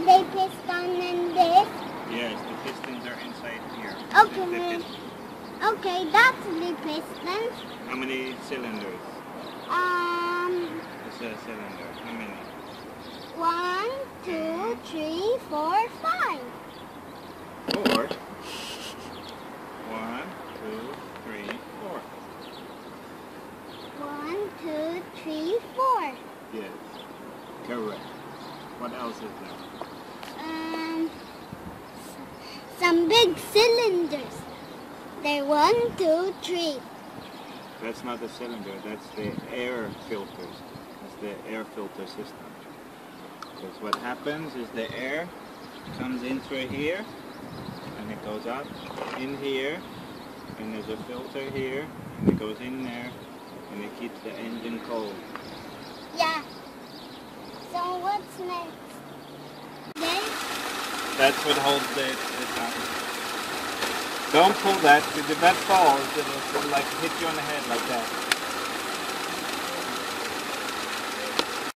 are they piston and this? Yes, the pistons are inside here. Okay. Okay, that's the pistons. How many cylinders? Um, It's a cylinder. How many? one, two, three, four, five. Four. One, two, three, four. One, two, three, four. Yes. Correct. What else is there? Um, some big cylinders. They're one, two, three. That's not the cylinder. That's the air filters. That's the air filter system. Because what happens is the air comes in through here and it goes out in here and there's a filter here and it goes in there and it keeps the engine cold. That's what holds top. Don't pull that because if that falls it'll, it'll like hit you on the head like that.